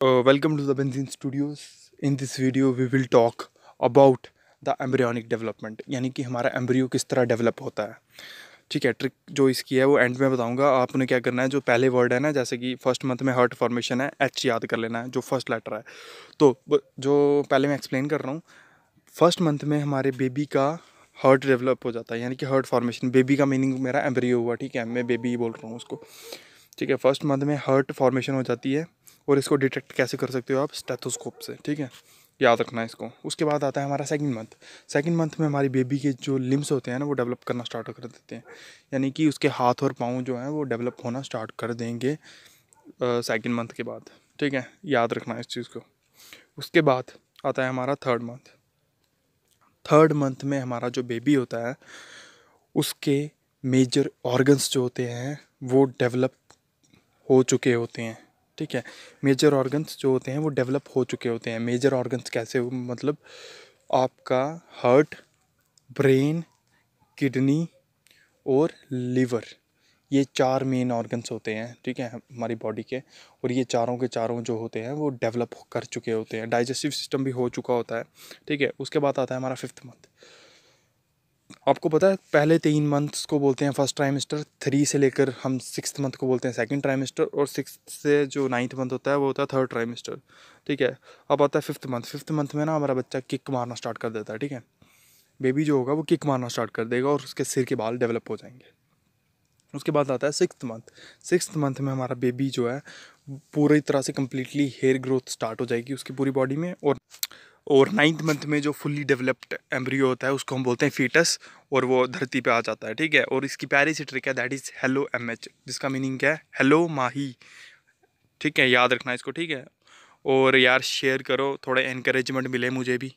Uh, welcome to the. In this video we will talk about the embryonic development यानी कि हमारा embryo किस तरह डेवलप होता है। ठीक है ट्रिक जो इसकी है वो एंड में बताऊँगा। आपने क्या करना है जो पहले वर्ड है ना जैसे कि फ़र्स्ट मंथ में हर्ट फॉर्मेशन है एच याद कर लेना है जो फ़र्स्ट लेटर है। तो जो पहले मैं एक्सप्लेन कर रहा हूँ फ़र्स्ट मंथ में हमारे बेबी का हर्ट डेवलप हो जाता है यानी कि हर्ट फॉर्मेशन बेबी का मीनिंग मेरा एम्ब्रियो हुआ ठीक है मैं बेबी बोल रहा हूँ उसको। ठीक है फ़र्स्ट मंथ में हर्ट फॉर्मेशन हो जाती है। और इसको डिटेक्ट कैसे कर सकते हो आप स्टेथोस्कोप से, ठीक है? याद रखना इसको। उसके बाद आता है हमारा सेकंड मंथ सेकंड मंथ में हमारी बेबी के जो लिम्स होते हैं ना, वो डेवलप करना स्टार्ट कर देते हैं। यानी कि उसके हाथ और पाँव जो हैं, वो डेवलप होना स्टार्ट कर देंगे सेकंड मंथ के बाद, ठीक है? याद रखना इस चीज़ को। उसके बाद आता है हमारा थर्ड मंथ थर्ड मंथ में हमारा जो बेबी होता है, उसके मेजर ऑर्गन्स जो होते हैं, वो डेवलप हो चुके होते हैं। ठीक है मेजर ऑर्गन्स जो होते हैं वो डेवलप हो चुके होते हैं। मेजर ऑर्गन्स कैसे मतलब आपका हार्ट ब्रेन किडनी और लीवर ये चार मेन ऑर्गन्स होते हैं, ठीक है, हमारी बॉडी के। और ये चारों के चारों जो होते हैं वो डेवलप कर चुके होते हैं। डाइजेस्टिव सिस्टम भी हो चुका होता है, ठीक है। उसके बाद आता है हमारा फिफ्थ मंथ आपको पता है, पहले तीन मंथ्स को बोलते हैं फ़र्स्ट ट्राइमेस्टर थ्री से लेकर हम सिक्स मंथ को बोलते हैं सेकंड ट्राइमेस्टर और सिक्स से जो नाइन्थ मंथ होता है, वो होता है थर्ड ट्राइमेस्टर ठीक है? अब आता है फिफ्थ मंथ फिफ्थ मंथ में ना हमारा बच्चा किक मारना स्टार्ट कर देता है, ठीक है? बेबी जो होगा वो किक मारना स्टार्ट कर देगा और उसके सिर के बाल डेवलप हो जाएँगे। उसके बाद आता है सिक्स मंथ सिक्स मंथ में हमारा बेबी जो है, पूरी तरह से कम्प्लीटली हेयर ग्रोथ स्टार्ट हो जाएगी उसकी पूरी बॉडी में और और नाइन्थ मंथ में जो फुल्ली डेवलप्ड एम्ब्रियो होता है, उसको हम बोलते हैं फीटस और वो धरती पे आ जाता है, ठीक है? और इसकी प्यारी सी ट्रिक है that is hello M H जिसका मीनिंग क्या है? हेलो माही, ठीक है? याद रखना इसको, ठीक है? और यार शेयर करो, थोड़ा इनक्रेजमेंट मिले मुझे भी।